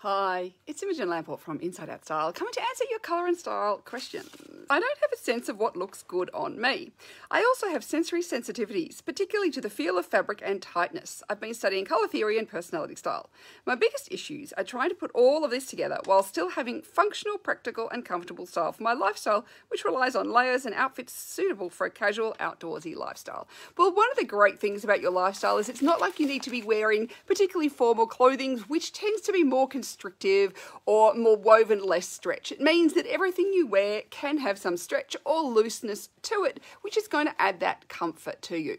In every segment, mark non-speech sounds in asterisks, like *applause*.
Hi, it's Imogen Lamport from Inside Out Style, coming to answer your colour and style questions. I don't have a sense of what looks good on me. I also have sensory sensitivities, particularly to the feel of fabric and tightness. I've been studying colour theory and personality style. My biggest issues are trying to put all of this together while still having functional, practical, and comfortable style for my lifestyle, which relies on layers and outfits suitable for a casual, outdoorsy lifestyle. Well, one of the great things about your lifestyle is it's not like you need to be wearing particularly formal clothing, which tends to be more constrictive or more woven less stretch. It means that everything you wear can have some stretch or looseness to it, which is going to add that comfort to you.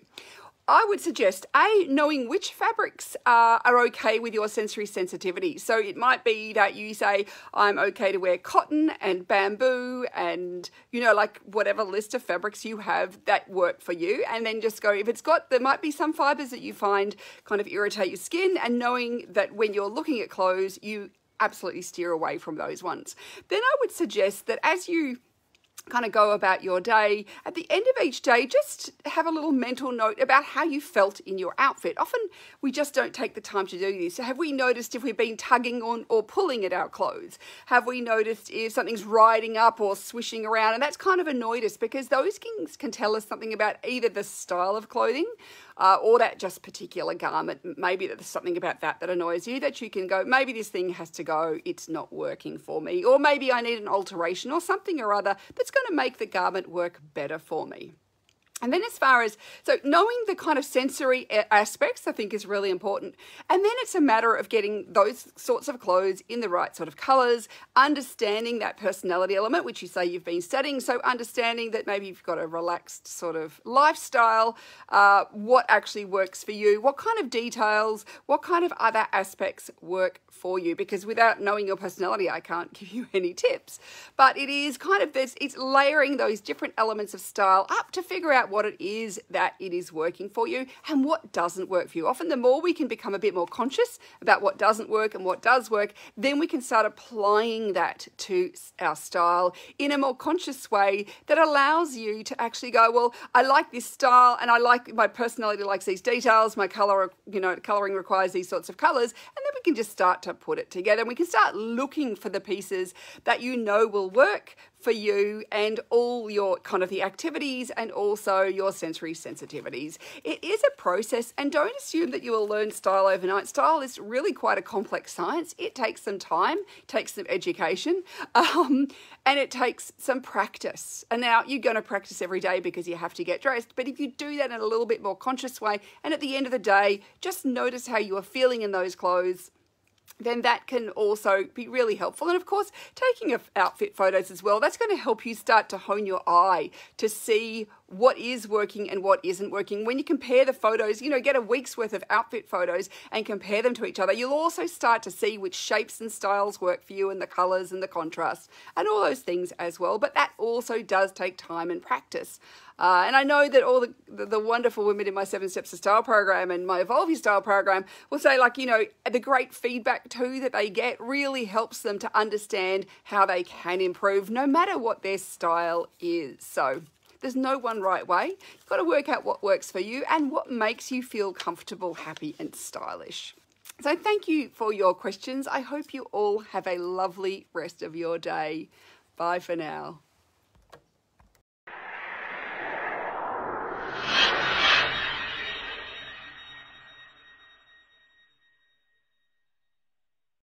I would suggest A, knowing which fabrics uh, are okay with your sensory sensitivity. So it might be that you say, I'm okay to wear cotton and bamboo and, you know, like whatever list of fabrics you have that work for you. And then just go, if it's got, there might be some fibers that you find kind of irritate your skin, and knowing that when you're looking at clothes, you absolutely steer away from those ones. Then I would suggest that as you kind of go about your day. At the end of each day, just have a little mental note about how you felt in your outfit. Often we just don't take the time to do this. So have we noticed if we've been tugging on or pulling at our clothes? Have we noticed if something's riding up or swishing around? And that's kind of annoyed us because those things can tell us something about either the style of clothing uh, or that just particular garment. Maybe there's something about that that annoys you that you can go, maybe this thing has to go, it's not working for me. Or maybe I need an alteration or something or other going to make the garment work better for me. And then, as far as so knowing the kind of sensory aspects, I think is really important. And then it's a matter of getting those sorts of clothes in the right sort of colors, understanding that personality element, which you say you've been studying. So, understanding that maybe you've got a relaxed sort of lifestyle, uh, what actually works for you, what kind of details, what kind of other aspects work for you. Because without knowing your personality, I can't *laughs* give you any tips. But it is kind of this, it's layering those different elements of style up to figure out what it is that it is working for you and what doesn't work for you. Often, the more we can become a bit more conscious about what doesn't work and what does work, then we can start applying that to our style in a more conscious way that allows you to actually go, well, I like this style and I like my personality likes these details, my color, you know, coloring requires these sorts of colors, and then we can just start to put it together and we can start looking for the pieces that you know will work for you and all your kind of the activities and also your sensory sensitivities. It is a process and don't assume that you will learn style overnight. Style is really quite a complex science. It takes some time, takes some education, *laughs* um, and it takes some practice. And now you're going to practice every day because you have to get dressed. But if you do that in a little bit more conscious way, and at the end of the day, just notice how you are feeling in those clothes then that can also be really helpful. And of course, taking outfit photos as well, that's going to help you start to hone your eye to see what is working and what isn't working. When you compare the photos, you know, get a week's worth of outfit photos and compare them to each other, you'll also start to see which shapes and styles work for you and the colors and the contrast and all those things as well. But that also does take time and practice. Uh, and I know that all the, the, the, wonderful women in my Seven Steps to Style program and my Evolve Your Style program will say, like, you know, the great feedback too that they get really helps them to understand how they can improve no matter what their style is. So, there's no one right way. You've got to work out what works for you and what makes you feel comfortable, happy, and stylish. So, thank you for your questions. I hope you all have a lovely rest of your day. Bye for now.